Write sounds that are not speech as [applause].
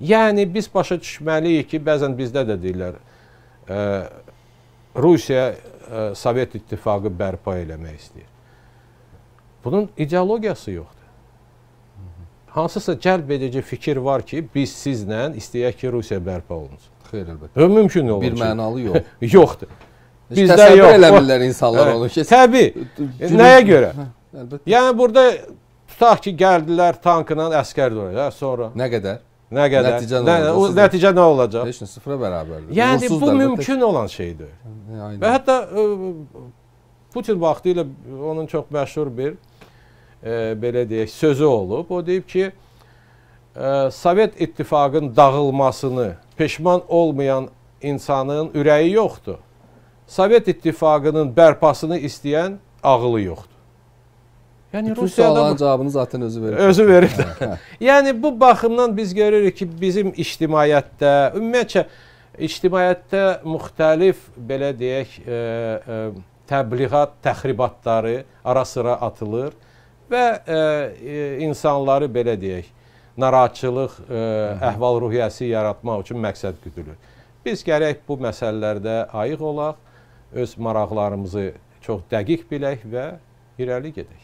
Yəni biz başa düşməliyik ki, bəzən bizdə də deyirlər, ə, Rusiya ə, Sovet İttifaqı bərpa eləmək istəyir. Bunun ideologiyası yoxdur. Hansısa cəlb edici fikir var ki, biz sizlə istəyək ki, Rusiya bərpa olunsun. Xeyr, əlbəttə. Mümkün olur. Bir mənalı [laughs] yox. yoxdur. Heç Bizdə təsəvvür yox. eləmirlər insanlar onu ki. Təbii. Gülün- Nəyə görə? Hə, Əlbəttə. Yəni burada tutaq ki, gəldilər tankla əskər duracaq, sonra Nə qədər? Nə qədər? Nəticə nə nə, olacaq? o, nəticə nə olacaq? Heç nə sıfıra bərabərdir. Yəni Uğursuz bu mümkün olan şeydir. Hə, Aynen. Və hətta ə, Putin vaxtı ilə onun çox məşhur bir ə, belə deyək sözü olub. O deyib ki, ə, Sovet İttifaqının dağılmasını peşman olmayan insanın ürəyi yoxdur. Sovet İttifaqının bərpasını istəyən ağılı yoxdur. Yəni Bütün Rusiyada sualların bu- cavabını zaten özü verir. özü verir. [laughs] Yəni bu baxımdan biz görürük ki, bizim ictimaiyyətdə, ümumiyyətcə ictimaiyyətdə müxtəlif belə deyək, e, e, təbliğat, təxribatları ara-sıra atılır və e, e, insanları belə deyək, narahatçılıq, e, əhval-ruhiyyəsi yaratmaq üçün məqsəd güdülür. Biz gərək bu məsələlərdə ayıq olaq, öz maraqlarımızı çox dəqiq bilək və irəli gedək.